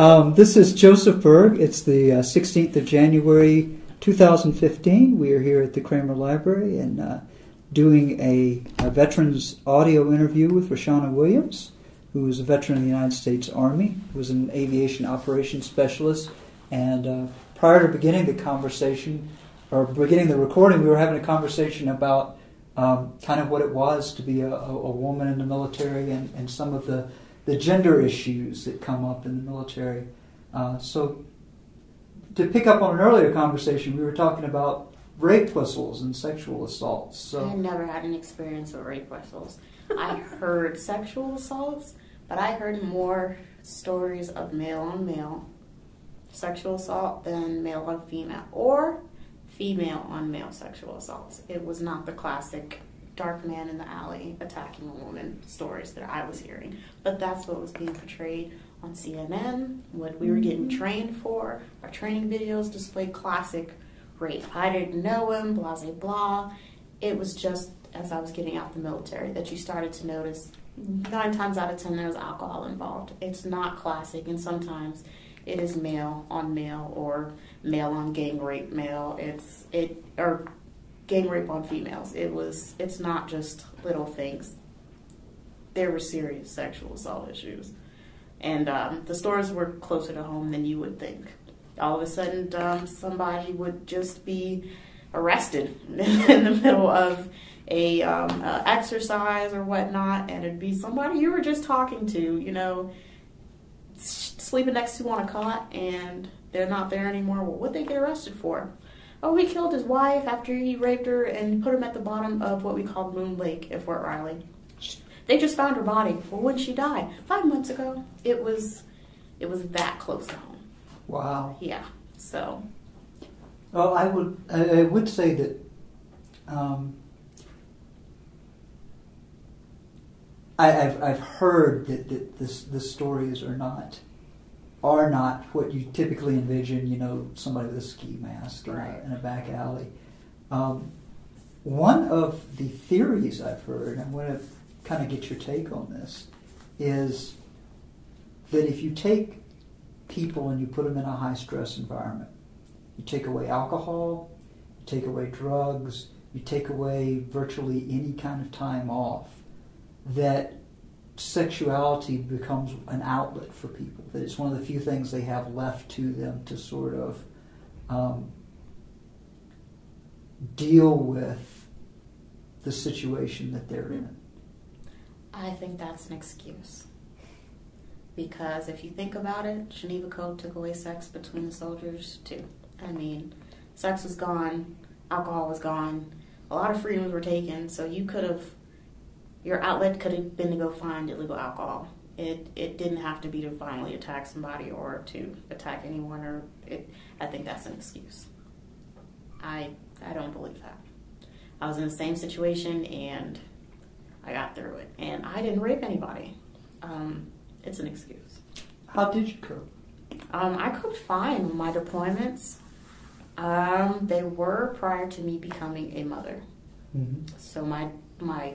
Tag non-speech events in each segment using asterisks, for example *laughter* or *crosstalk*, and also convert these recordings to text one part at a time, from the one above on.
Um, this is Joseph Berg. It's the uh, 16th of January 2015. We are here at the Kraemer Library and uh, doing a, a, veterans audio interview with Rushana Williams, who is a veteran of the United States Army, was an aviation operations specialist. And uh, prior to beginning the conversation, or beginning the recording, we were having a conversation about um, kind of what it was to be a, a woman in the military and, and some of the the gender issues that come up in the military. Uh, so, to pick up on an earlier conversation, we were talking about rape whistles and sexual assaults. So I never had an experience with rape whistles. I heard sexual assaults, but I heard more stories of male on male sexual assault than male on female or female on male sexual assaults. It was not the classic dark man in the alley attacking a woman stories that I was hearing. But that's what was being portrayed on CNN, what we were getting mm-hmm. trained for. Our training videos displayed classic rape. I didn't know him, blah, blah, blah. It was just as I was getting out the military that you started to notice nine times out of ten there was alcohol involved. It's not classic, and sometimes it is male on male or male on gang rape male. It's it or gang rape on females. It was it's not just little things. There were serious sexual assault issues, and um, the stores were closer to home than you would think. All of a sudden, um, somebody would just be arrested *laughs* in the middle of a um, uh, exercise or whatnot, and it'd be somebody you were just talking to, you know, sleeping next to on a cot, and they're not there anymore. Well, what they get arrested for? Oh, he killed his wife after he raped her and put him at the bottom of what we call Moon Lake at Fort Riley. They just found her body. Well, when she died? Five months ago. It was, it was that close to home. Wow. Yeah. So. Well, I would, I would say that. Um, I, have I've heard that, that this, the stories are not are not what you typically envision, you know, somebody with a ski mask right. in, a, back alley. Um, one of the theories I've heard, and I want to kind of get your take on this, is that if you take people and you put them in a high stress environment, you take away alcohol, you take away drugs, you take away virtually any kind of time off, that sexuality becomes an outlet for people. That it's one of the few things they have left to them to sort of um, deal with the situation that they're in. I think that's an excuse. Because if you think about it, Geneva Code took away sex between the soldiers too. I mean, sex was gone, alcohol was gone, a lot of freedoms were taken, so you could have your outlet could have been to go find illegal alcohol. It it didn't have to be to violently attack somebody or to attack anyone or it. I think that's an excuse. I I don't believe that. I was in the same situation and I got through it, and I didn't rape anybody. Um, it's an excuse. How did you cope? Um, I coped fine with my deployments. Um, they were prior to me becoming a mother. Mm-hmm. So my my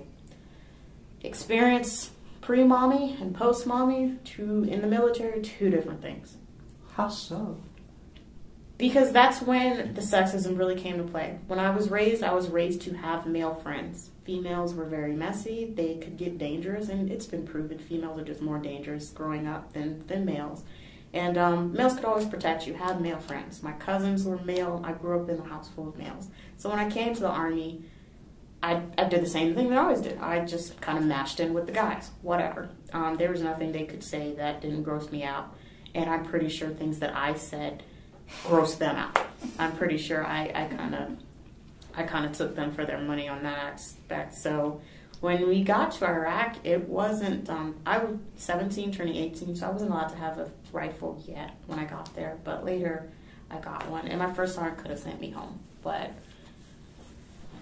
experience pre mommy and post mommy to in the military two different things. How so? Because that's when the sexism really came to play. When I was raised, I was raised to have male friends. Females were very messy. They could get dangerous, and it's been proven females are just more dangerous growing up than, than males. And um, males could always protect you, have male friends. My cousins were male. I grew up in a house full of males. So when I came to the Army, I, I did the same thing that I always did. I just kind of matched in with the guys, whatever. Um, there was nothing they could say that didn't gross me out. And I'm pretty sure things that I said grossed them out. I'm pretty sure I, I kind of I kind of took them for their money on that aspect. So when we got to Iraq, it wasn't. Um, I was 17, turning 18, so I wasn't allowed to have a rifle yet when I got there. But later, I got one, and my first sergeant could have sent me home, but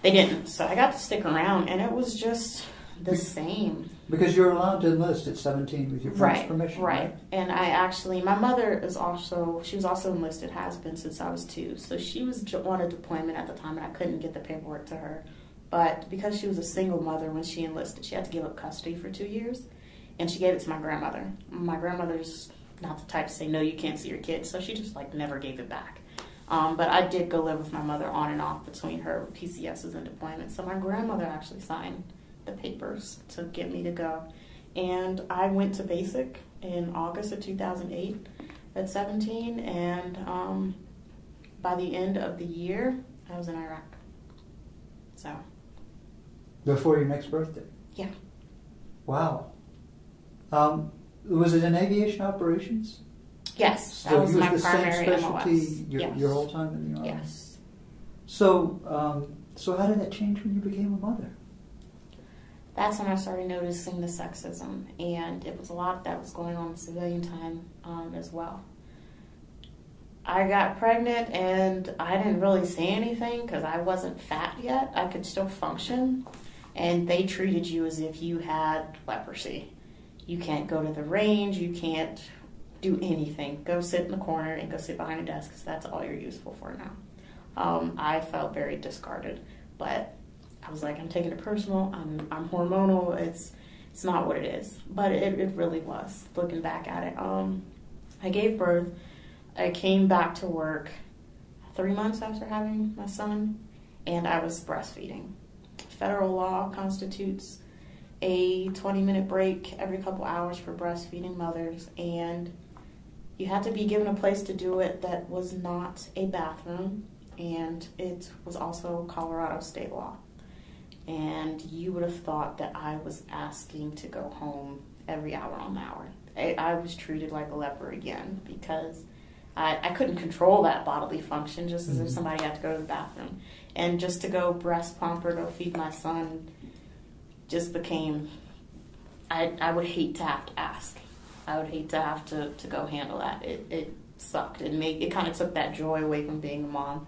they didn't. So I got to stick around, and it was just the same. Because you're allowed to enlist at 17 with your parents' right, permission. Right. right. And I actually, my mother is also, she was also enlisted, has been since I was two. So she was on a deployment at the time, and I couldn't get the paperwork to her. But because she was a single mother when she enlisted, she had to give up custody for two years. And she gave it to my grandmother. My grandmother's not the type to say no, you can't see your kid. So she just like never gave it back. Um, but I did go live with my mother on and off between her PCSs and deployments. So my grandmother actually signed the papers to get me to go. And I went to basic in August of 2008 at 17. And um, by the end of the year, I was in Iraq. So. Before your next birthday? Yeah. Wow. Um, was it in aviation operations? Yes, So that was you my the same primary specialty MOS. your, yes. your whole time in the army? Yes. So, um, so how did that change when you became a mother? That's when I started noticing the sexism, and it was a lot that was going on in civilian time um, as well. I got pregnant, and I didn't really say anything because I wasn't fat yet. I could still function, and they treated you as if you had leprosy. You can't go to the range. You can't do anything. Go sit in the corner and go sit behind a desk because that's all you're useful for now. Um, I felt very discarded, but I was like, I'm taking it personal. I'm I'm hormonal. It's it's not what it is, but it, it really was. Looking back at it, um, I gave birth. I came back to work three months after having my son, and I was breastfeeding. Federal law constitutes a 20 minute break every couple hours for breastfeeding mothers, and you had to be given a place to do it that was not a bathroom, and it was also Colorado state law. And you would have thought that I was asking to go home every hour on the hour. I, I was treated like a leper again because I, I couldn't control that bodily function just as if Mhm. somebody had to go to the bathroom. And just to go breast pump or go feed my son just became I I would hate to have to ask. I would hate to have to, to go handle that. It it sucked. It made it kind of took that joy away from being a mom.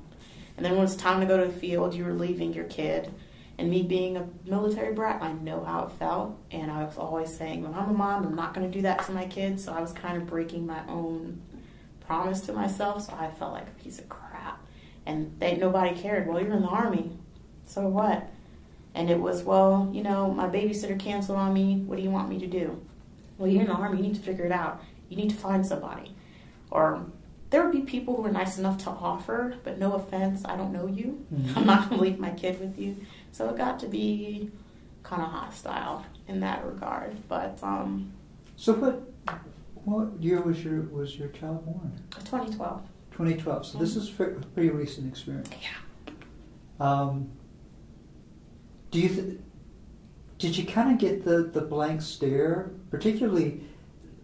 And then when it's time to go to the field, you were leaving your kid. And me being a military brat, I know how it felt. And I was always saying, when I'm a mom, I'm not going to do that to my kids. So I was kind of breaking my own promise to myself. So I felt like a piece of crap. And they nobody cared. Well, you're in the army, so what? And it was, well, you know, my babysitter canceled on me. What do you want me to do? Well, you're in the army. You need to figure it out. You need to find somebody. Or there would be people who were nice enough to offer, but no offense, I don't know you. Mhm. I'm not going to leave my kid with you. So it got to be kind of hostile in that regard. But um, So what what year was your was your child born? 2012. 2012. So this is a pretty recent experience. Yeah. Um, do you th- did you kind of get the the blank stare, particularly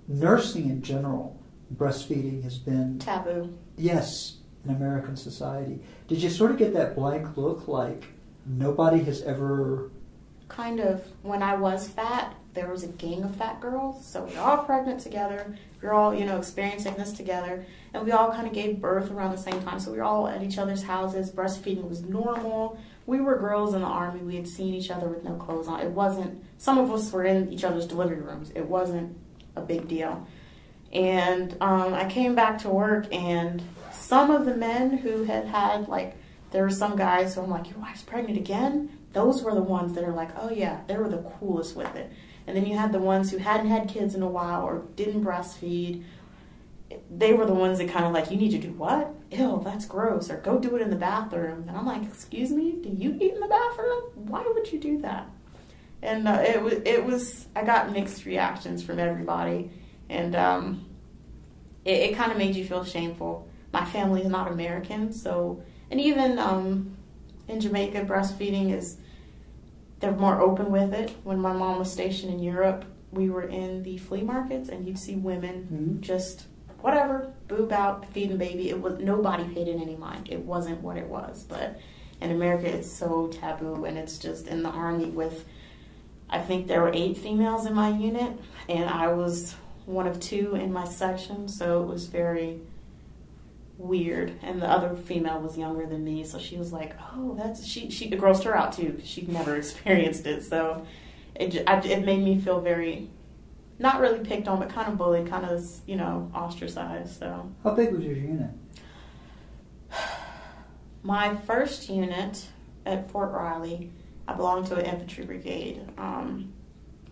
nursing in general? Breastfeeding has been Taboo. yes in American society. Did you sort of get that blank look like nobody has ever? kind of when I was fat, there was a gang of fat girls. So we're all pregnant together. We're all, you know, experiencing this together. And we all kind of gave birth around the same time. So we were all at each other's houses. Breastfeeding was normal. We were girls in the army. We had seen each other with no clothes on. It wasn't, some of us were in each other's delivery rooms. It wasn't a big deal. And um, I came back to work, and some of the men who had had, like, there were some guys who I'm like, Your wife's pregnant again? Those were the ones that are like, Oh, yeah, they were the coolest with it. And then you had the ones who hadn't had kids in a while or didn't breastfeed. They were the ones that kind of like, You need to do what? Ew, that's gross. Or go do it in the bathroom. And I'm like, Excuse me? Do you eat in the bathroom? Why would you do that? And uh, it, was, it was, I got mixed reactions from everybody. And um, it, it kind of made you feel shameful. My family is not American, so and even um, in Jamaica, breastfeeding is they're more open with it. When my mom was stationed in Europe, we were in the flea markets, and you'd see women Mhm. just whatever boob out, feeding baby. It was nobody paid it any mind. It wasn't what it was, but in America, it's so taboo, and it's just in the army with. I think there were eight females in my unit, and I was one of two in my section, so it was very weird. And the other female was younger than me, so she was like, "Oh, that's she." She it grossed her out too because she'd never *laughs* experienced it. So it it made me feel very, not really picked on, but kind of bullied, kind of you know ostracized. So How big was your unit? *sighs* my first unit at Fort Riley, I belonged to an infantry brigade, um,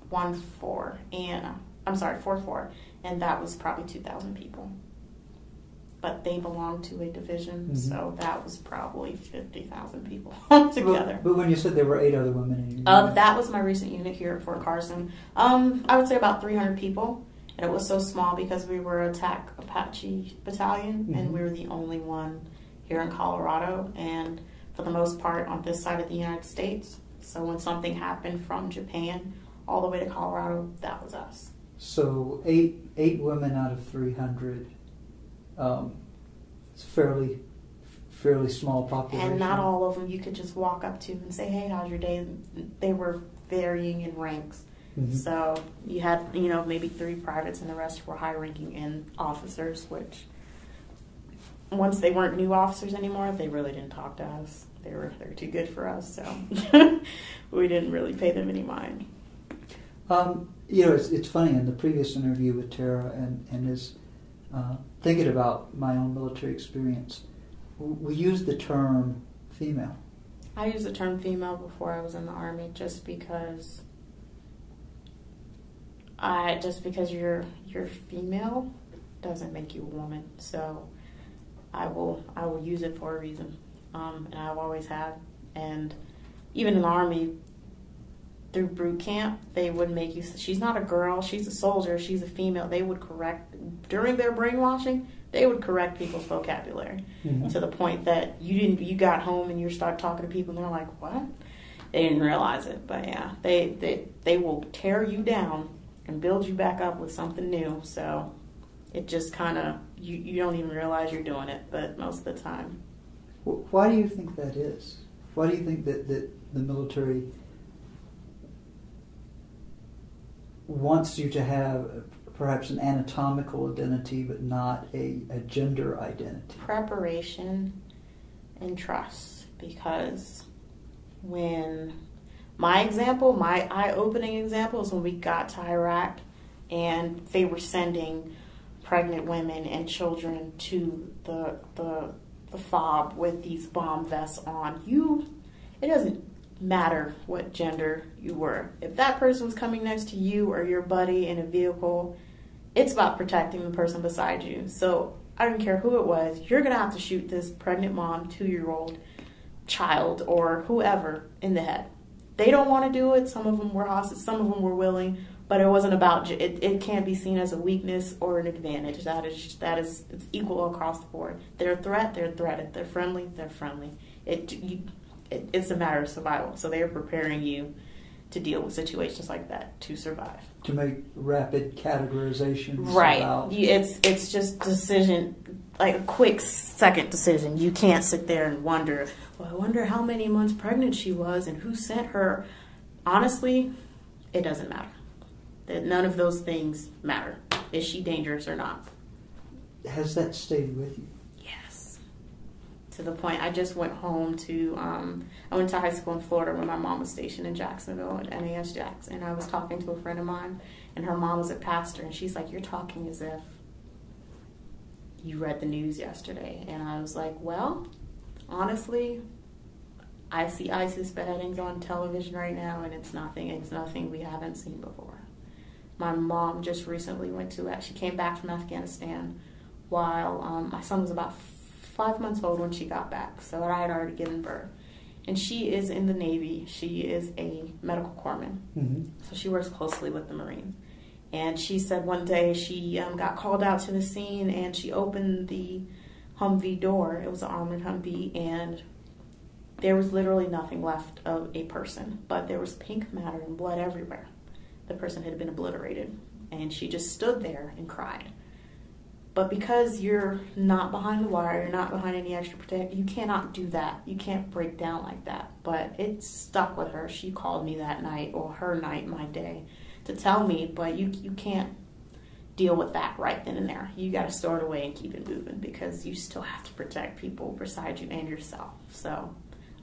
one four, and I'm sorry, four four, and that was probably 2,000 people. But they belonged to a division, Mhm. so that was probably 50,000 people *laughs* together. but when you said there were eight other women in your Uh, unit, that was my recent unit here at Fort Carson. Um, I would say about 300 people, and it was so small because we were attack Apache battalion, Mhm. and we were the only one here in Colorado, and for the most part on this side of the United States. So when something happened from Japan all the way to Colorado, that was us. so eight eight women out of three hundred. Um, it's fairly fairly small population. And not all of them you could just walk up to and say, "Hey, how's your day?" They were varying in ranks. Mhm. So you had, you know, maybe three privates and the rest were high ranking and officers, which once they weren't new officers anymore, they really didn't talk to us. They were they were too good for us, so *laughs* we didn't really pay them any mind. Um, you know, it's, it's funny in the previous interview with Tara and, and is uh, thinking about my own military experience, we use the term female. I used the term female before I was in the army just because I just because you're you're female doesn't make you a woman. So I will I will use it for a reason. Um, and I've always had. And even in the army through boot camp, they would make you she's not a girl, she's a soldier, she's a female. They would correct during their brainwashing, they would correct people's vocabulary mm-hmm. to the point that you didn't you got home and you start talking to people and they're like what? They didn't realize it but yeah they they, they will tear you down and build you back up with something new so it just kind of you, you don't even realize you're doing it but most of the time. Why do you think that is? Why do you think that, that the military wants you to have perhaps an anatomical identity but not a, a gender identity? preparation and trust because when my example my eye-opening example is when we got to iraq and they were sending pregnant women and children to the the the fob with these bomb vests on you it doesn't matter what gender you were if that person was coming next to you or your buddy in a vehicle it's about protecting the person beside you. So i don't care who it was you're gonna have to shoot this pregnant mom two year old child or whoever in the head. They don't want to do it. Some of them were hostage some of them were willing but it wasn't about it, it can't be seen as a weakness or an advantage. That is that is it's equal across the board. They're a threat they're a threat. If they're friendly they're friendly. It, you, it it's a matter of survival. So they are preparing you to deal with situations like that to survive To make rapid categorizations right. about it's it's just decision like a quick second decision. You can't sit there and wonder well i wonder how many months pregnant she was and who sent her. Honestly it doesn't matter. That none of those things matter. Is she dangerous or not? Has that stayed with you? To the point, I just went home to, um, I went to high school in Florida when my mom was stationed in Jacksonville at NAS Jax. And I was talking to a friend of mine, and her mom was a pastor, and she's like, You're talking as if you read the news yesterday. And I was like, Well, honestly, I see ISIS beheadings on television right now, and it's nothing, it's nothing we haven't seen before. My mom just recently went to, she came back from Afghanistan while um, my son was about five months old when she got back. So I had already given birth. And she is in the Navy. She is a medical corpsman. Mm-hmm. So she works closely with the Marines. And she said one day she um, got called out to the scene and she opened the Humvee door. It was an armored Humvee. And there was literally nothing left of a person. But there was pink matter and blood everywhere. The person had been obliterated. And she just stood there and cried. But because you're not behind the wire, you're not behind any extra protect, you cannot do that. You can't break down like that. But it stuck with her. She called me that night, or her night, my day, to tell me. But you you can't deal with that right then and there. You got to store it away and keep it moving because you still have to protect people beside you and yourself. So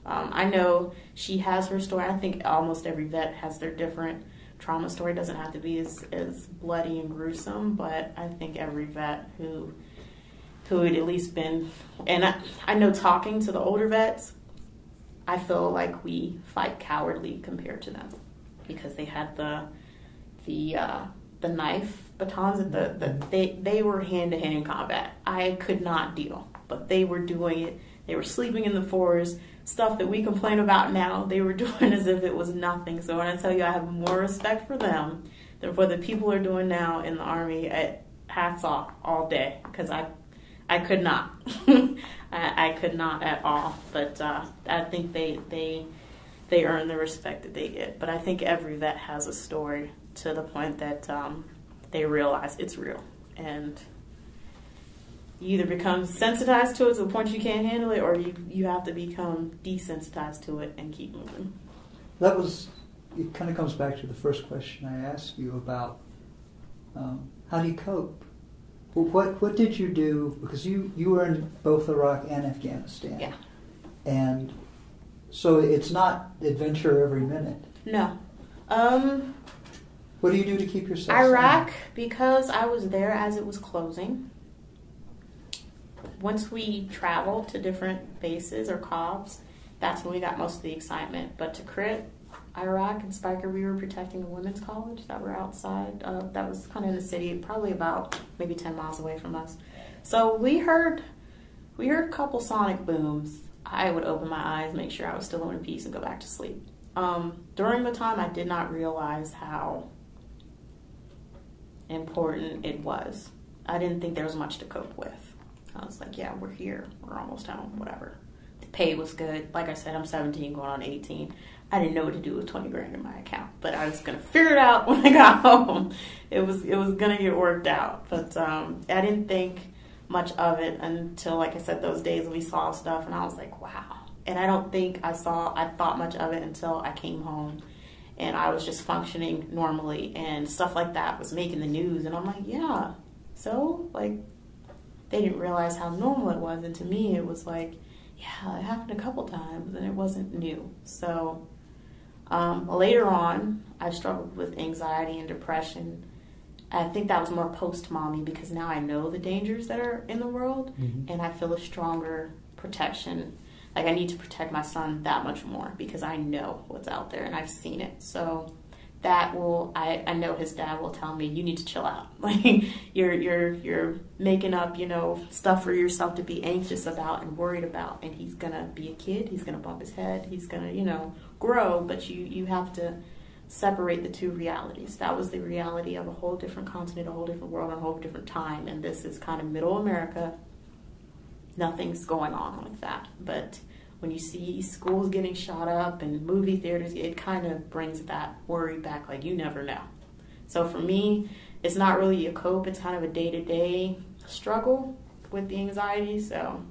um, I know she has her story. I think almost every vet has their different trauma story doesn't have to be as, as bloody and gruesome, but I think every vet who who had at least been and I, I know talking to the older vets, I feel like we fight cowardly compared to them because they had the the uh, the knife batons at the, the they they were hand to hand combat. I could not deal, but they were doing it. They were sleeping in the forest. Stuff that we complain about now, they were *laughs* doing as if it was nothing. So when I tell you I have more respect for them than for the people are doing now in the army, I, hats off all day because I I could not. *laughs* I, I, could not at all. But uh, I think they they they earn the respect that they get. But I think every vet has a story to the point that um, they realize it's real and you either become sensitized to it to the point you can't handle it or you, you have to become desensitized to it and keep moving. That was it kind of comes back to the first question i asked you about um, how do you cope? Well, what what did you do? Because you you were in both iraq and afghanistan. Yeah. And so it's not adventure every minute. No. Um, what do you do to keep yourself? Iraq, because I was there as it was closing. Once we traveled to different bases or COBs, that's when we got most of the excitement. But Tikrit, Iraq and Speicher, we were protecting a women's college that were outside. Uh, that was kind of in the city, probably about maybe ten miles away from us. So we heard, we heard a couple sonic booms. I would open my eyes, make sure I was still in piece, and go back to sleep. Um, during the time, I did not realize how important it was. I didn't think there was much to cope with. I was like, yeah, we're here. We're almost home, whatever. The pay was good. Like I said, I'm 17 going on 18. I didn't know what to do with 20 grand in my account, but I was gonna figure it out *laughs* when I got home. It was it was gonna get worked out, but um, I didn't think much of it until, like I said, those days we saw stuff, and I was like, wow. And I don't think I saw I thought much of it until I came home and I was just functioning normally and stuff like that was making the news and I'm like, yeah. So like they didn't realize how normal it was and to me it was like, yeah, it happened a couple times and it wasn't new. So um, later on, I struggled with anxiety and depression. I think that was more post mommy because now I know the dangers that are in the world mm-hmm. and I feel a stronger protection like I need to protect my son that much more because I know what's out there and I've seen it. So that will I, I know his dad will tell me you need to chill out. *laughs* Like you're you're you're making up, you know, stuff for yourself to be anxious about and worried about and he's gonna be a kid, he's gonna bump his head, he's gonna, you know, grow, but you you have to separate the two realities. That was the reality of a whole different continent, a whole different world, a whole different time, and this is kind of middle America. Nothing's going on like that. But when you see schools getting shot up and movie theaters, it kind of brings that worry back like you never know. So for me, it's not really a cope, it's kind of a day to day struggle with the anxiety. So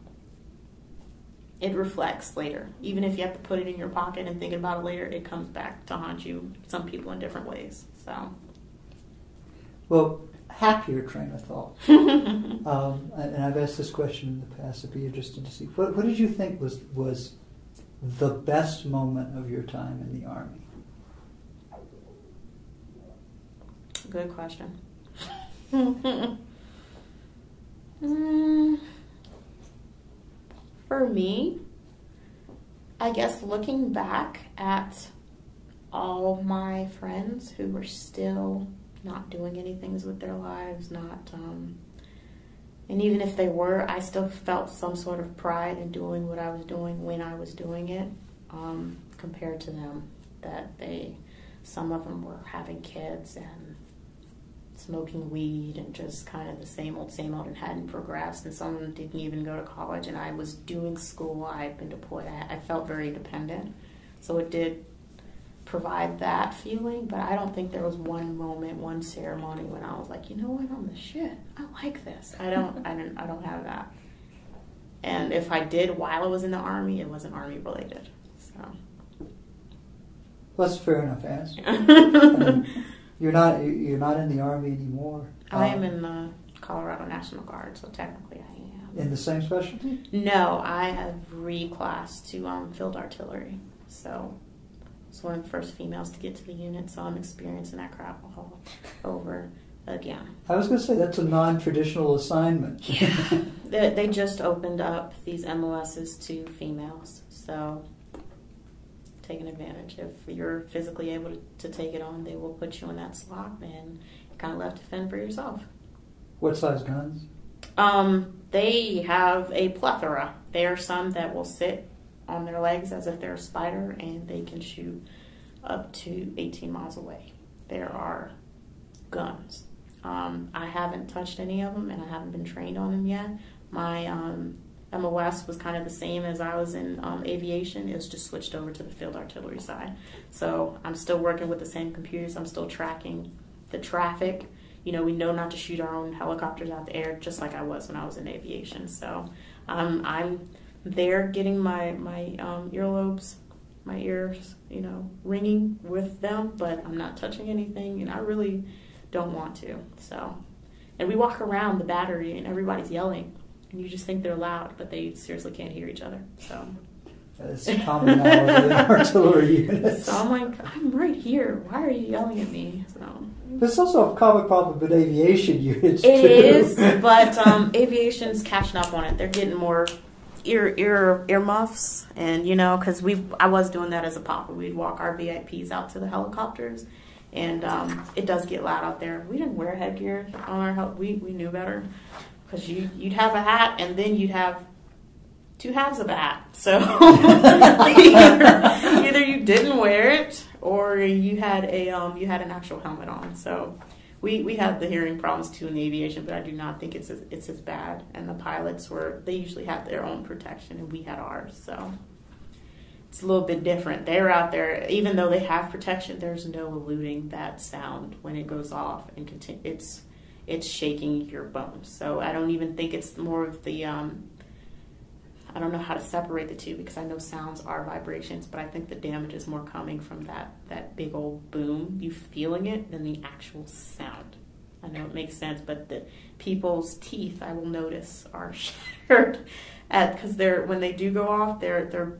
it reflects later. Even if you have to put it in your pocket and think about it later, it comes back to haunt you, some people in different ways. So. Well, happier train of thought. *laughs* um, and I've asked this question in the past. It'd be interesting to see. What, what did you think was was the best moment of your time in the army? Good question. *laughs* mm, for me, I guess looking back at all my friends who were still not doing anything with their lives, not, um, and even if they were, I still felt some sort of pride in doing what I was doing when I was doing it, um, compared to them. That they, some of them were having kids and smoking weed and just kind of the same old, same old, and hadn't progressed. And some of them didn't even go to college. And I was doing school. I'd been deployed. I, I felt very dependent. So it did provide that feeling, but I don't think there was one moment, one ceremony when I was like, you know what, I'm the shit. I like this. I don't, I don't, I don't have that. And if I did while I was in the army, it wasn't army related. So. Well, that's fair enough answer. I *laughs* mean, you're not, you're not in the army anymore. I am um, in the Colorado National Guard, so technically I am. In the same specialty? No, I have reclassed to um, field artillery. So was one of the first females to get to the unit, so I'm experiencing that crap all over again. I was going to say that's a non-traditional assignment. *laughs* Yeah. *laughs* they, they just opened up these MOSs to females, so taking advantage. If you're physically able to, to, take it on, they will put you in that slot, and kind of left to fend for yourself. What size guns? Um, they have a plethora. There are some that will sit on their legs as if they're a spider, and they can shoot up to 18 miles away. There are guns. Um, I haven't touched any of them, and I haven't been trained on them yet. My um, MOS was kind of the same as I was in um, aviation. It's just switched over to the field artillery side. So I'm still working with the same computers. I'm still tracking the traffic. You know, we know not to shoot our own helicopters out the air, just like I was when I was in aviation. So um, I'm there getting my my um, earlobes, my ears, you know, ringing with them, but I'm not touching anything, and I really don't want to. So, and we walk around the battery, and everybody's yelling and you just think they're loud, but they seriously can't hear each other. So That's it's commonality in artillery units. So I'm like, I'm right here. Why are you yelling at me? So there's also a common problem with aviation units. It too. is, but um, aviation's catching up on it. They're getting more ear ear ear muffs, and you know, because we I was doing that as a papa. We'd walk our VIPs out to the helicopters. And um, it does get loud out there. We didn't wear headgear on our hel- we we knew better because you you'd have a hat and then you'd have two halves of a hat. So *laughs* either, either, you didn't wear it or you had a um, you had an actual helmet on. So we we had the hearing problems too in the aviation, but I do not think it's as, it's as bad. And the pilots were they usually have their own protection and we had ours. So it's a little bit different. They're out there, even though they have protection. There's no eluding that sound when it goes off and continue. It's it's shaking your bones. So I don't even think it's more of the um, I don't know how to separate the two because I know sounds are vibrations, but I think the damage is more coming from that that big old boom, you feeling it, than the actual sound. I know it makes sense, but the people's teeth I will notice are *laughs* shattered at because they're when they do go off, they're they're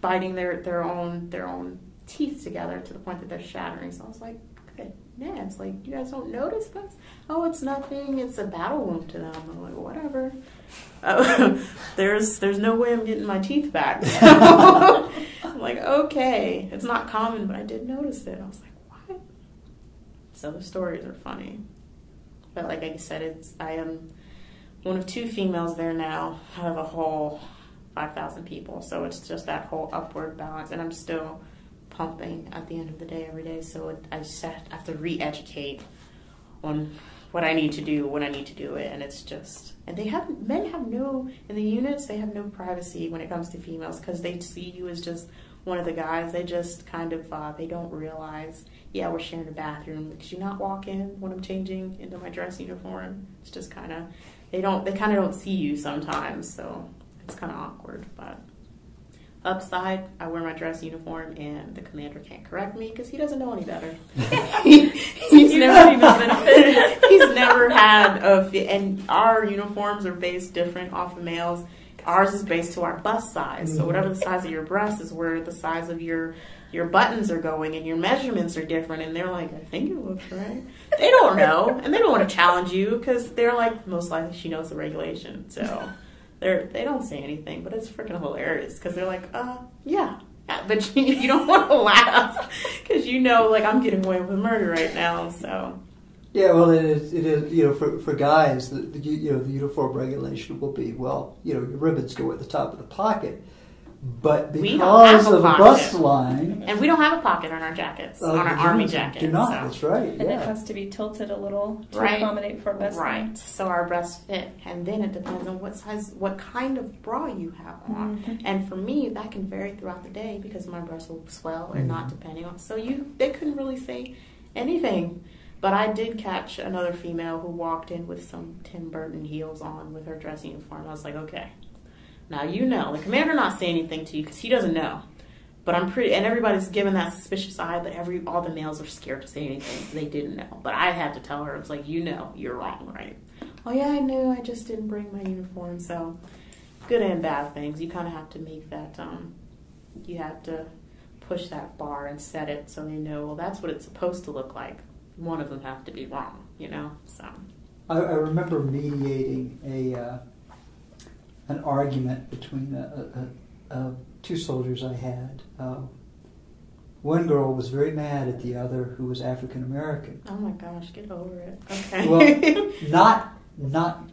biting their their own their own teeth together to the point that they're shattering. So I was like, good yeah, it's like you guys don't notice this. Oh, it's nothing. It's a battle wound to them. I'm like, whatever. *laughs* There's there's no way I'm getting my teeth back. *laughs* I'm like, okay, it's not common, but I did notice it. I was like, what? So the stories are funny, but like I said, it's I am one of two females there now out of a whole five thousand people. So it's just that whole upward balance, and I'm still pumping at the end of the day every day. So it, I just have to re-educate on what I need to do when I need to do it, and it's just and they have men have no in the units they have no privacy when it comes to females because they see you as just one of the guys. They just kind of uh, they don't realize yeah we're sharing a bathroom. Could you not walk in when I'm changing into my dress uniform? It's just kind of they don't they kind of don't see you sometimes, so it's kind of awkward, but. Upside, I wear my dress uniform, and the commander can't correct me because he doesn't know any better. *laughs* *laughs* he's never he's a and our uniforms are based different off of males. Ours is based to our bust size, so whatever the size of your breast is where the size of your your buttons are going and your measurements are different and they're like i think it looks right they don't know and they don't want to challenge you because they're like most likely she knows the regulation so they're they don't say anything, but it's freaking hilarious because they're like, uh, yeah. But you, *laughs* you don't want to laugh because you know, like I'm getting away with murder right now. So yeah, well, it is. It is. You know, for for guys, the, the you know the uniform regulation will be well. You know, your ribbons go at the top of the pocket, but because of the bust line, and we don't have a pocket on our jackets, uh, on our army jackets, do not. So. That's right. And yeah. it has to be tilted a little to right. accommodate for bust right. Line. So our breasts fit, and then it depends on what size, what kind of bra you have on. Mm-hmm. And for me, that can vary throughout the day because my breasts will swell or mm-hmm. not, depending on. So you, they couldn't really say anything. But I did catch another female who walked in with some Tim Burton heels on with her dress uniform. I was like, okay, now you know the commander not say anything to you because he doesn't know. But I'm pretty, and everybody's given that suspicious eye. But every all the males are scared to say anything. They didn't know, but I had to tell her. It's like you know, you're wrong, right? Oh yeah, I knew. I just didn't bring my uniform. So good and bad things. You kind of have to make that. Um, you have to push that bar and set it so they know. Well, that's what it's supposed to look like. One of them have to be wrong, you know. So I, I remember mediating a. Uh, an argument between a, a, a, two soldiers I had. Uh, one girl was very mad at the other who was African American. Oh my gosh, get over it. Okay. Well, *laughs* not not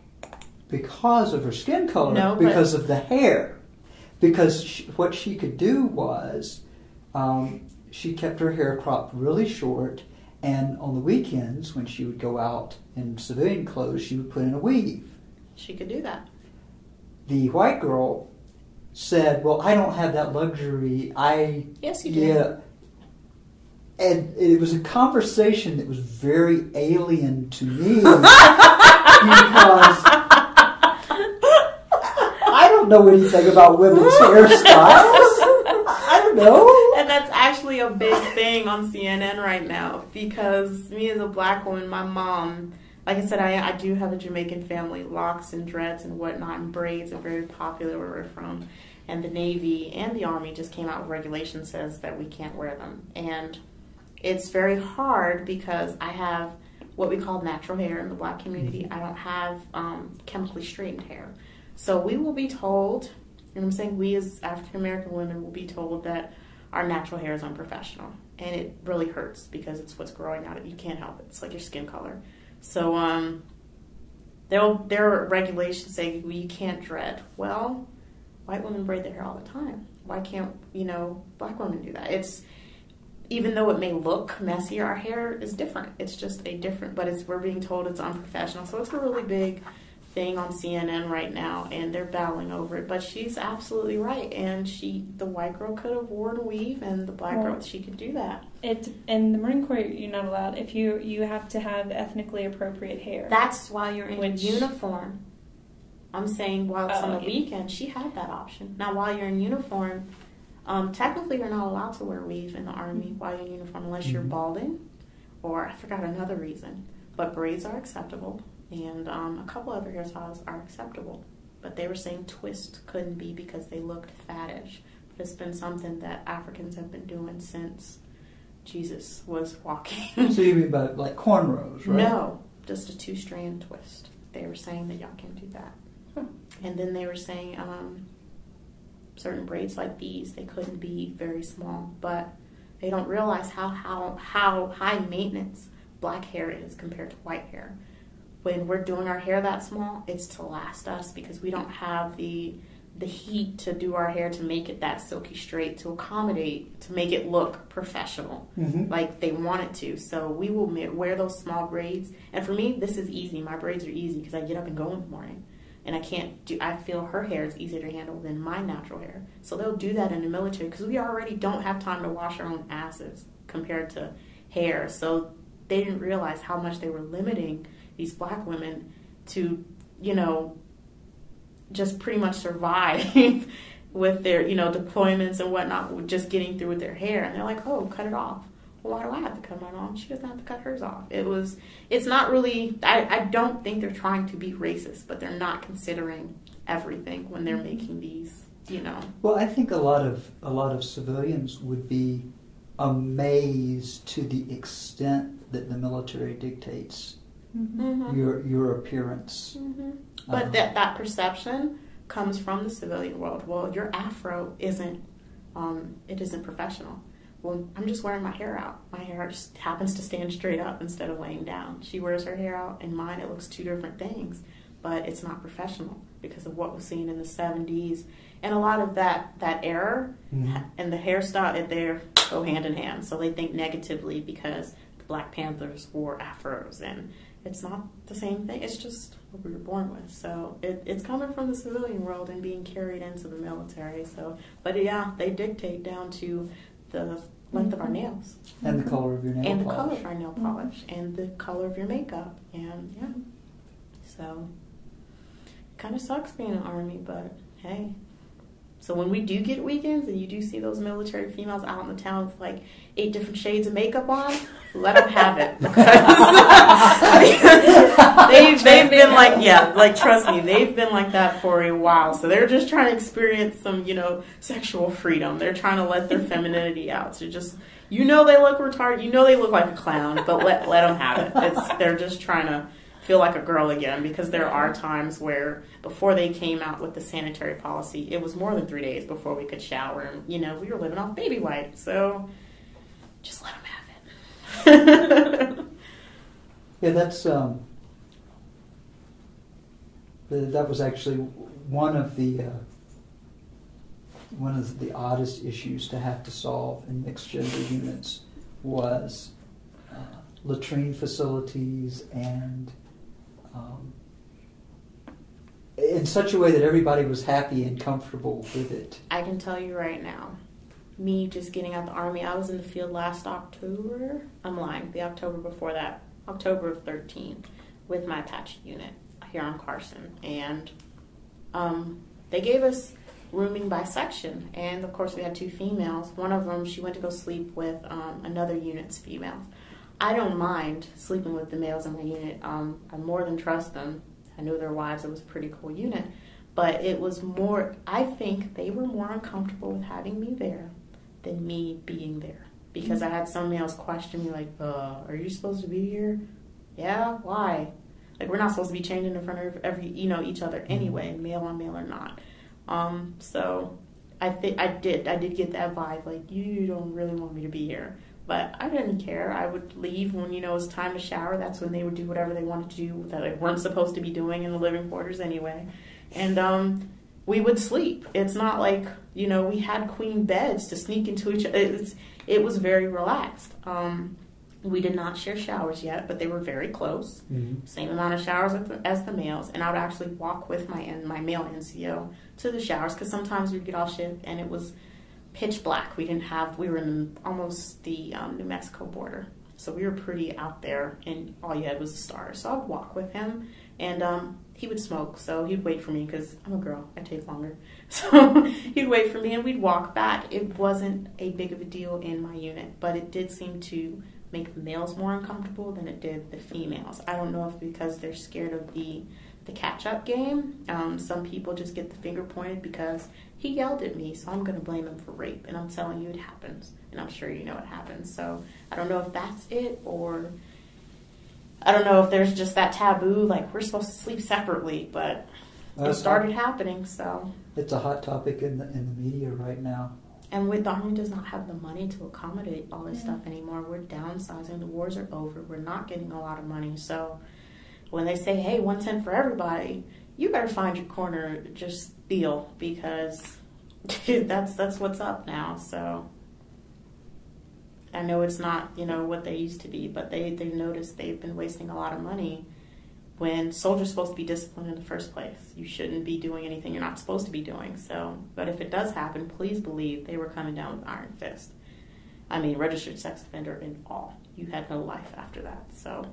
because of her skin color, No, but- because of the hair. Because she, what she could do was, um, she kept her hair cropped really short, and on the weekends when she would go out in civilian clothes, she would put in a weave. she could do that. The white girl said, "Well, I don't have that luxury. I Yes, you do. yeah." And it was a conversation that was very alien to me *laughs* because I don't know anything about women's hairstyles. I don't know. And actually a big thing on CNN right now because me as a black woman, my mom, like I said, I, I do have a Jamaican family. Locks and dreads and whatnot and braids are very popular where we're from. And the Navy and the Army just came out with regulation says that we can't wear them. And it's very hard because I have what we call natural hair in the black community. I don't have um, chemically straightened hair. So we will be told, what I'm saying? We as African American women will be told that our natural hair is unprofessional. And it really hurts because it's what's growing out of you can't help it. It's like your skin color. So um there there are regulations saying well, you can't dread. Well, white women braid their hair all the time. Why can't, you know, black women do that? It's even though it may look messy, our hair is different. It's just a different, but it's we're being told it's unprofessional. So it's a really big thing on CNN right now, and they're bowing over it. But she's absolutely right, and she, the white girl, could have worn a weave, and the black girl, she could do that. It in the Marine Corps, you're not allowed. If you you have to have ethnically appropriate hair. That's why you're in Which- uniform. I'm saying while it's on Oh, the weekend, she had that option. Now, while you're in uniform, um, technically you're not allowed to wear weave in the army while you're in uniform unless you're Mhm. balding, or I forgot another reason. But braids are acceptable, and um, a couple other hairstyles are acceptable. But they were saying twist couldn't be because they looked faddish. But it's been something that Africans have been doing since Jesus was walking. *laughs* So you mean by like cornrows, right? No, just a two strand twist. They were saying that y'all can't do that. Huh. And then they were saying um, certain braids like these, they couldn't be very small, but they don't realize how, how, how high maintenance black hair is compared to white hair. When we're doing our hair that small, it's to last us because we don't have the the heat to do our hair to make it that silky straight to accommodate to make it look professional Mm-hmm. like they want it to. So we will wear those small braids. And for me, this is easy. My braids are easy because I get up and go in the morning. And I can't do, I feel her hair is easier to handle than my natural hair. So they'll do that in the military because we already don't have time to wash our own asses compared to hair. So they didn't realize how much they were limiting these black women to, you know, just pretty much survive *laughs* with their, you know, deployments and whatnot, with just getting through with their hair. And they're like, oh, cut it off. Well, why do I have to cut mine off? She doesn't have to cut hers off. It was, it's not really, I, I don't think they're trying to be racist, but they're not considering everything when they're mm-hmm. making these, you know. Well, I think a lot of a lot of civilians would be amazed to the extent that the military dictates Mhm. your your appearance. hmm But Um, that that perception comes from the civilian world. Well, your afro isn't um, it isn't professional. Well, I'm just wearing my hair out. My hair just happens to stand straight up instead of laying down. She wears her hair out, and mine it looks two different things, but it's not professional because of what was seen in the 70s and a lot of that that error Mhm. and the hairstyle there go hand in hand. So they think negatively because the Black Panthers wore afros, and it's not the same thing. It's just what we were born with. So it, it's coming from the civilian world and being carried into the military. So, but yeah, they dictate down to the length of our mm-hmm. nails and the color of your nail and the color of our nail mm-hmm. polish and the color of your makeup, and yeah. So kind of sucks being an army, but hey. So when we do get weekends and you do see those military females out in the town with like eight different shades of makeup on, let them have it *laughs* they've they've been like yeah, like trust me, they've been like that for a while. So they're just trying to experience some you know sexual freedom. They're trying to let their femininity out. So just you know they look retarded, you know they look like a clown, but let let them have it. It's they're just trying to feel like a girl again because there are times where before they came out with the sanitary policy, it was more than three days before we could shower, and you know we were living off baby wipes. So just let them have it. *laughs* Yeah, that's um, that was actually one of the uh, one of the oddest issues to have to solve in mixed gender units was uh, latrine facilities and um, in such a way that everybody was happy and comfortable with it. I can tell you right now, me just getting out the army, I was in the field last October. I'm lying, the October before that, October of 13, with my Apache unit here on Carson. And um, they gave us rooming by section. And of course, we had two females. One of them, she went to go sleep with um, another unit's females. I don't mind sleeping with the males in my unit. Um, I more than trust them. I knew their wives. It was a pretty cool unit. But it was more, I think they were more uncomfortable with having me there than me being there. Because I had some males question me, like, uh, are you supposed to be here? Yeah, why? Like, we're not supposed to be changing in front of every, you know, each other anyway, male on male or not. Um, so I think I did, I did get that vibe, like, you don't really want me to be here. But I didn't care. I would leave when, you know, it was time to shower. That's when they would do whatever they wanted to do that they weren't supposed to be doing in the living quarters anyway. And, um, we would sleep. It's not like you know we had queen beds to sneak into each. It's, it was very relaxed. Um, we did not share showers yet, but they were very close. Mm-hmm. Same amount of showers as the, as the males, and I would actually walk with my and my male NCO to the showers because sometimes we'd get off shift and it was pitch black. We didn't have. We were in almost the um, New Mexico border, so we were pretty out there, and all you had was the stars. So I'd walk with him, and um, he would smoke, so he'd wait for me because I'm a girl. I take longer. *laughs* So he'd wait for me and we'd walk back. It wasn't a big of a deal in my unit, but it did seem to make the males more uncomfortable than it did the females. I don't know if because they're scared of the the catch up game. Um, some people just get the finger pointed because he yelled at me, so I'm going to blame him for rape. And I'm telling you, it happens, and I'm sure you know it happens. So I don't know if that's it or I don't know if there's just that taboo, like we're supposed to sleep separately, but it started happening. So It's a hot topic in the in the media right now. and with the army does not have the money to accommodate all this Yeah. stuff anymore. We're downsizing. The wars are over. We're not getting a lot of money. So when they say, "Hey, one ten for everybody," you better find your corner. Just deal because *laughs* that's that's what's up now. So. I know it's not, you know, what they used to be, but they, they've noticed they've been wasting a lot of money when soldiers supposed to be disciplined in the first place. You shouldn't be doing anything you're not supposed to be doing. So, but if it does happen, please believe they were coming down with iron fist. I mean, registered sex offender and all. You had no life after that. So,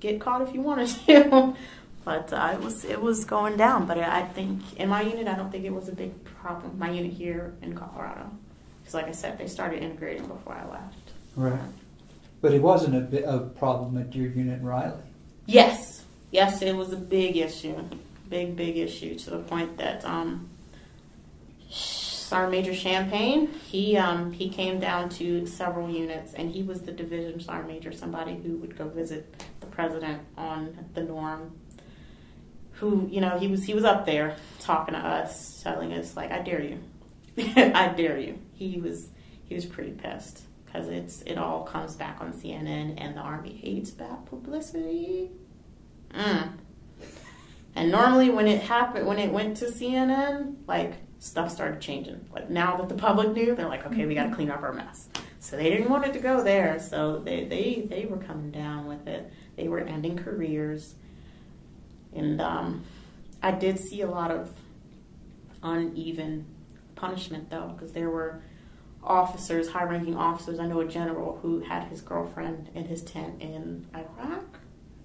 get caught if you wanted to. *laughs* but uh, it was it was going down. But I think in my unit, I don't think it was a big problem. My unit here in Colorado, because like I said, they started integrating before I left. Right. But it wasn't a, a problem at your unit in Riley. Yes, yes, it was a big issue, big big issue to the point that um, Sergeant Major Champagne he um, he came down to several units and he was the division sergeant major, somebody who would go visit the president on the norm. Who you know he was he was up there talking to us, telling us like I dare you, *laughs* I dare you. He was he was pretty pissed because it's it all comes back on CNN and the army hates bad publicity. Mm. And normally when it happened when it went to CNN, like stuff started changing. Like now that the public knew, they're like, okay, we got to clean up our mess. So they didn't want it to go there. So they they they were coming down with it. They were ending careers, and um, I did see a lot of uneven punishment though, because there were officers, high ranking officers. I know a general who had his girlfriend in his tent in Iraq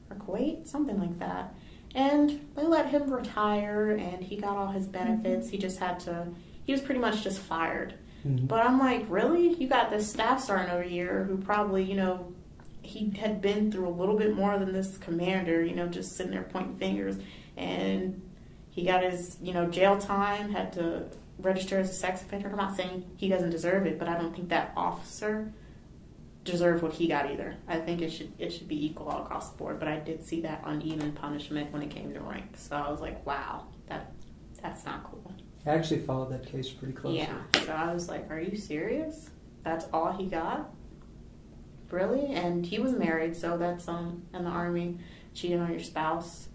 or Kuwait, something like that. And they let him retire and he got all his benefits. He just had to, he was pretty much just fired. Mm-hmm. But I'm like, really? You got this staff sergeant over here who probably, you know, he had been through a little bit more than this commander, you know, just sitting there pointing fingers. And he got his, you know, jail time, had to register as a sex offender. I'm not saying he doesn't deserve it, but I don't think that officer deserved what he got either. I think it should it should be equal all across the board. But I did see that uneven punishment when it came to rank. So I was like, wow, that that's not cool. I actually followed that case pretty closely. Yeah. So I was like, are you serious? That's all he got? really? And he was married, so that's um in the army, cheating on your spouse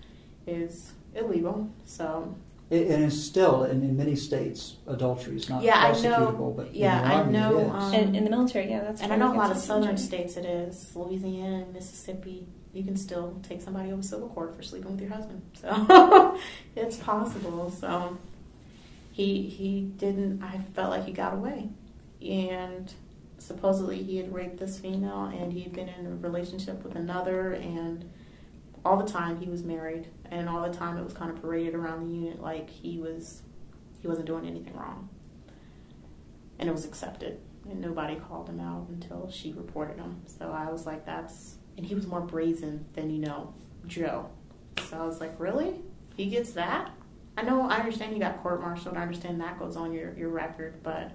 is illegal. So It, and it's still, and in many states, adultery is not Yeah, I know. prosecutable, but in Yeah, the I Army know, it is. um, And in the military, yeah, that's. and I know a lot of southern attention. states it is. Louisiana and Mississippi, you can still take somebody over civil court for sleeping with your husband. So *laughs* it's possible. So he he didn't I felt like he got away. And supposedly he had raped this female and he'd been in a relationship with another and all the time he was married and all the time it was kind of paraded around the unit like he was he wasn't doing anything wrong. And it was accepted and nobody called him out until she reported him. So I was like, that's and he was more brazen than you know Joe. So I was like, really? He gets that? I know, I understand he got court-martialed. I understand that goes on your your record, but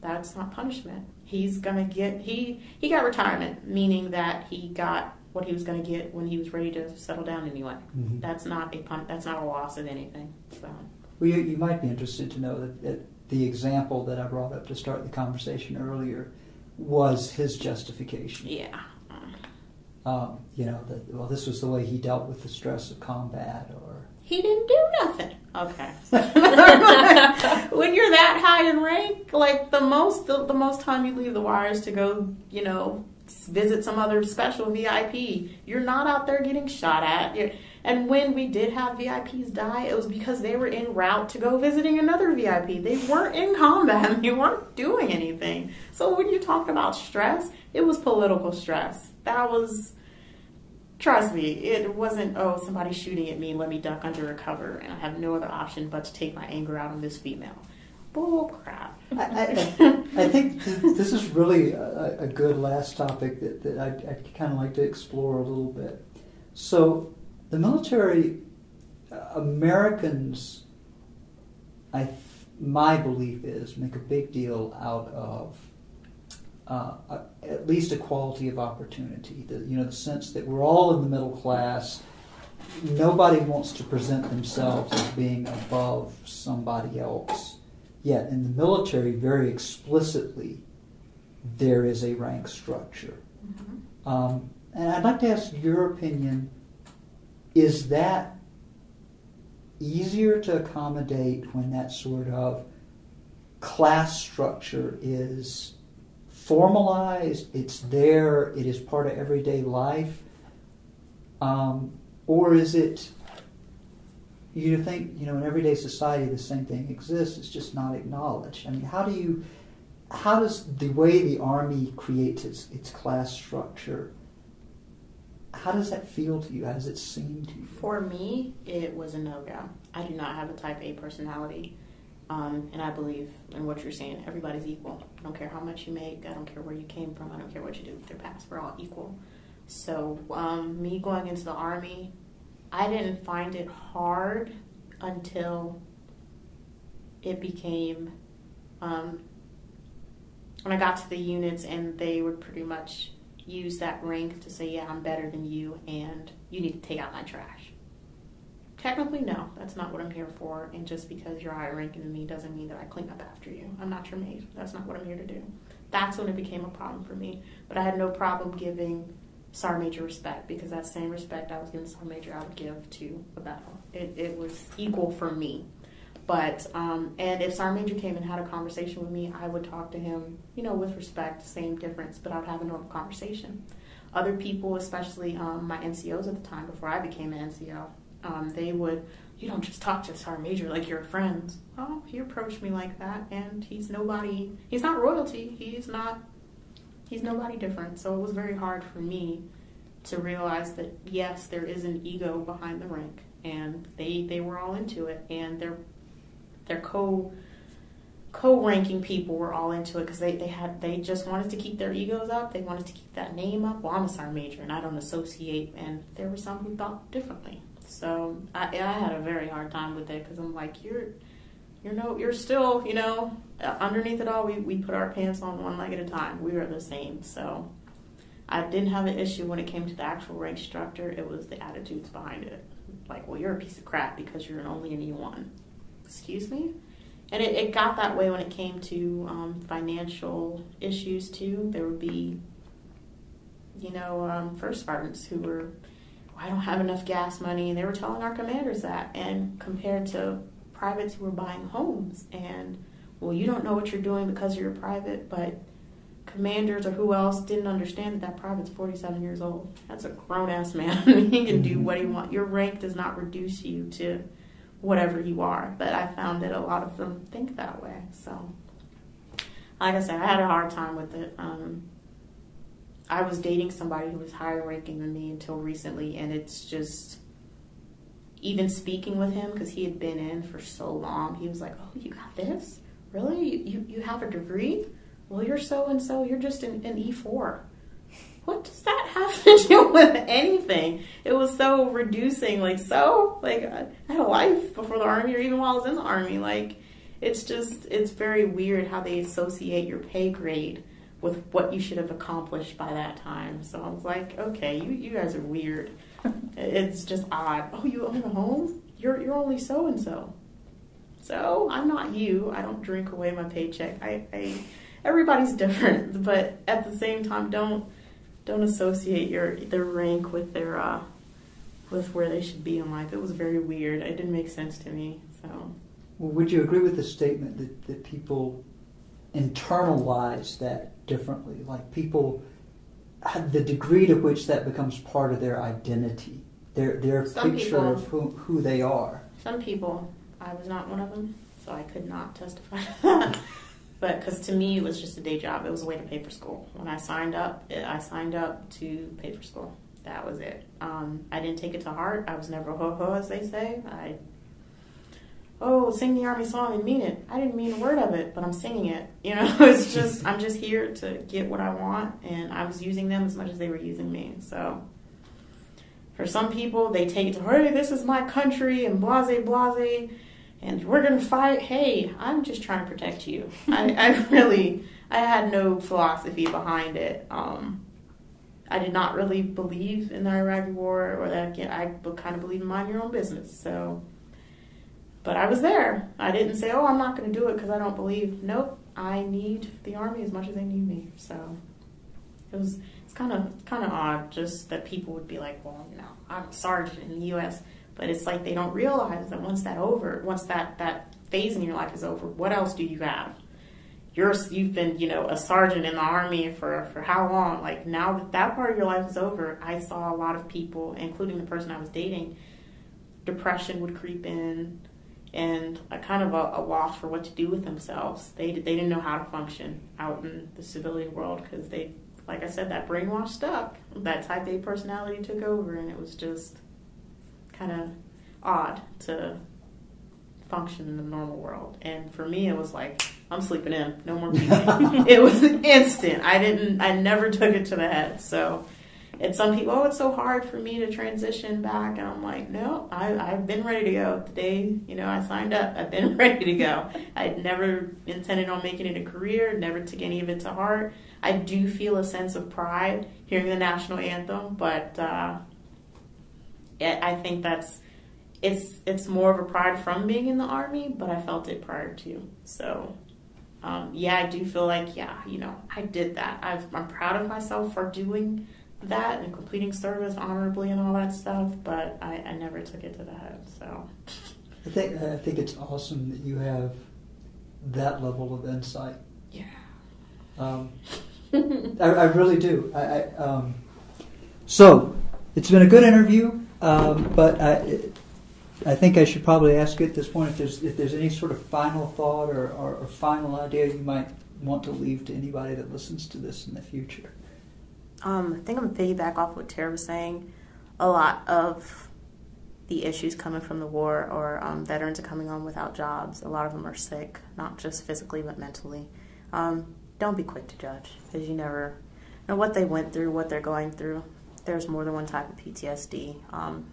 that's not punishment. He's gonna get he he got retirement, meaning that he got what he was gonna get when he was ready to settle down anyway. Mhm. That's not a pun- that's not a loss of anything. So Well, you, you might be interested to know that, that the example that I brought up to start the conversation earlier was his justification. yeah. Um, you know, that well, this was the way he dealt with the stress of combat, or He didn't do nothing. Okay. *laughs* when you're that high in rank, like the most the, the most time you leave the wires to go, you know, visit some other special VIP, you're not out there getting shot at. You're, and when we did have VIPs die, it was because they were en route to go visiting another VIP. They weren't in combat. *laughs* They weren't doing anything. So when you talk about stress, it was political stress. That was Trust me, it wasn't, oh, somebody's shooting at me, let me duck under a cover, and I have no other option but to take my anger out on this female. Bull crap. I, I, *laughs* I think th- this is really a, a good last topic that, that I'd, I'd kind of like to explore a little bit. So, the military, uh, Americans, I, th- my belief is, make a big deal out of uh, uh, at least equality of opportunity. The, you know, the sense that we're all in the middle class. Nobody wants to present themselves as being above somebody else. Yet in the military, very explicitly, there is a rank structure. Um, and I'd like to ask your opinion is that easier to accommodate when that sort of class structure is formalized, it's there, it is part of everyday life? Um, or is it you think you know in everyday society the same thing exists it's just not acknowledged i mean how do you how does the way the army creates its, its class structure how does that feel to you how does it seem to you For me, it was a no go. I do not have a type A personality. Um, and I believe in what you're saying. Everybody's equal. I don't care how much you make. I don't care where you came from. I don't care what you do with your past. We're all equal. So, um, me going into the army, I didn't find it hard until it became um, when I got to the units and they would pretty much use that rank to say, yeah, I'm better than you and you need to take out my trash. Technically, no, that's not what I'm here for. And just because you're higher ranking than me doesn't mean that I clean up after you. I'm not your maid. That's not what I'm here to do. That's when it became a problem for me. But I had no problem giving Sergeant Major respect because that same respect I was giving Sergeant Major, I would give to a battle. It, it was equal for me. But, um, and if Sergeant Major came and had a conversation with me, I would talk to him, you know, with respect, same difference, but I would have a normal conversation. Other people, especially um, my NCOs at the time before I became an NCO, um, they would, you don't just talk to Sergeant Major like you're friends. Oh, he approached me like that, and he's nobody, he's not royalty, he's not, he's nobody different. So it was very hard for me to realize that, yes, there is an ego behind the rank, and they, they were all into it, and they're their co co-ranking people were all into it because they, they had they just wanted to keep their egos up. They wanted to keep that name up. Well i'm a sergeant major and i don't associate and there were some who thought differently. So i, I had a very hard time with it because i'm like you're you're no you're still you know uh, underneath it all we, we put our pants on one leg at a time. We were the same. So i didn't have an issue when it came to the actual rank structure. It was the attitudes behind it. Like well you're a piece of crap because you're only an e1 excuse me? And it, it got that way when it came to um, financial issues too. There would be you know, um, first sergeants who were, well, I don't have enough gas money, and they were telling our commanders that, and compared to privates who were buying homes, and well, you don't know what you're doing because you're a private, but commanders or who else didn't understand that that private's 47 years old. That's a grown ass man. *laughs* he can do what he wants. Your rank does not reduce you to whatever you are. But I found that a lot of them think that way. So, like I said, I had a hard time with it. Um, I was dating somebody who was higher ranking than me until recently, and it's just even speaking with him because he had been in for so long. He was like, "Oh, you got this? Really? You you, have a degree? Well, you're so and so. You're just an, an E four. What does that have to do *laughs* with anything? It was so reducing. Like so, like I had a life before the army, or even while I was in the army. Like it's just it's very weird how they associate your pay grade with what you should have accomplished by that time. So I was like, okay, you, you guys are weird. It's just odd. Oh, you own a home? You're you're only so and so. So I'm not you. I don't drink away my paycheck. I, I everybody's different, *laughs* but at the same time, don't don't associate your their rank with their uh, with where they should be in life. It was very weird. It didn't make sense to me. So. Well, would you agree with the statement that, that people internalize that differently? Like people, the degree to which that becomes part of their identity, their their Some picture people- of who, who they are. Some people, I was not one of them, so I could not testify. *laughs* But because to me, it was just a day job. It was a way to pay for school. When I signed up, it, I signed up to pay for school. That was it. Um, I didn't take it to heart. I was never ho ho, as they say. I oh, sing the army song and mean it. I didn't mean a word of it, but I'm singing it. You know, *laughs* it's just I'm just here to get what I want, and I was using them as much as they were using me. So for some people, they take it to hey, this is my country and blase blase, and we're gonna fight. Hey, I'm just trying to protect you. *laughs* I, I really I had no philosophy behind it. Um, I did not really believe in the Iraqi War or that. I kind of believe in mind your own business. So but I was there. I didn't say, "Oh, I'm not going to do it because I don't believe." Nope, I need the army as much as they need me. So it was it's kind of kind of odd just that people would be like, "Well, you know, I'm a sergeant in the U.S." But it's like they don't realize that once that over, once that that phase in your life is over, what else do you have? You're you've been you know a sergeant in the army for for how long? Like now that that part of your life is over, I saw a lot of people, including the person I was dating, depression would creep in and a kind of a, a loss for what to do with themselves. They they didn't know how to function out in the civilian world because they, like I said, that brainwash stuck. That type A personality took over, and it was just kind of odd to function in the normal world. And for me, it was like I'm sleeping in, no more *laughs* it was instant. I didn't. I never took it to the head. So. And some people, oh, it's so hard for me to transition back. And I'm like, no, I, I've been ready to go. The day, you know, I signed up, I've been *laughs* ready to go. I'd never intended on making it a career, never took any of it to heart. I do feel a sense of pride hearing the national anthem, but uh, it, I think that's it's it's more of a pride from being in the army, but I felt it prior to. So um, yeah, I do feel like yeah, you know, I did that. I've, I'm proud of myself for doing that and completing service honorably and all that stuff, but I, I never took it to the head. So I think I think it's awesome that you have that level of insight. yeah, Um, *laughs* I, I really do. I, I, um, so it's been a good interview, um, but I, I think I should probably ask you at this point if there's if there's any sort of final thought or, or, or final idea you might want to leave to anybody that listens to this in the future. Um, I think I'm gonna piggyback off what Tara was saying. A lot of the issues coming from the war or um, veterans are coming on without jobs. A lot of them are sick, not just physically but mentally. Um, don't be quick to judge because you never know what they went through, what they're going through. There's more than one type of PTSD. Um,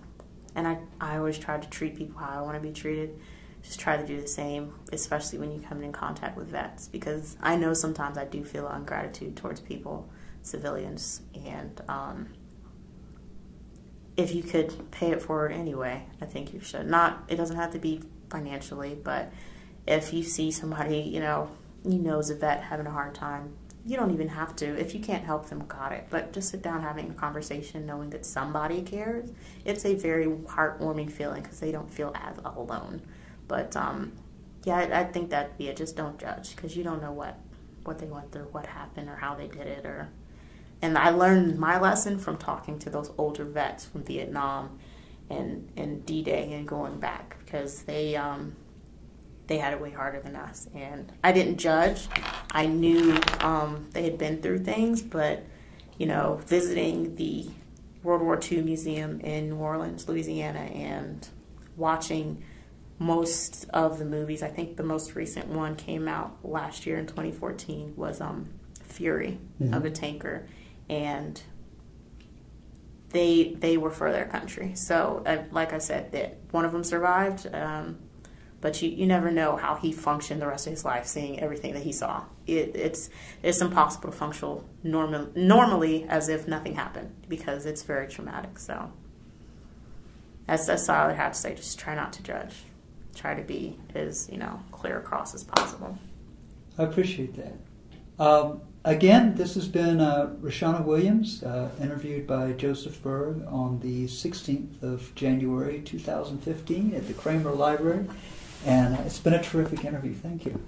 and I, I always try to treat people how I want to be treated. Just try to do the same, especially when you come in contact with vets, because I know sometimes I do feel ungratitude towards people civilians and um, if you could pay it forward anyway i think you should not it doesn't have to be financially but if you see somebody you know you know is a vet having a hard time you don't even have to. If you can't help them, got it. But just sit down having a conversation, knowing that somebody cares. It's a very heartwarming feeling because they don't feel as alone. But um, yeah, I, I think that'd be it. Just don't judge because you don't know what what they went through, what happened, or how they did it, or. And I learned my lesson from talking to those older vets from Vietnam and and D-Day and going back because they um, they had it way harder than us. And I didn't judge. I knew um, they had been through things, but you know, visiting the World War II Museum in New Orleans, Louisiana, and watching most of the movies. I think the most recent one came out last year in 2014 was um, Fury mm-hmm. of a tanker, and they they were for their country. So, uh, like I said, that one of them survived. Um, but you, you never know how he functioned the rest of his life seeing everything that he saw. It, it's it's impossible to function normal, normally as if nothing happened because it's very traumatic so. That's, that's all i have to say. Just try not to judge. Try to be as you know clear across as possible. I appreciate that. Um, again this has been uh, Rushana Williams uh, interviewed by Joseph Berg on the 16th of January 2015 at the Kraemer Library and it's been a terrific interview. Thank you.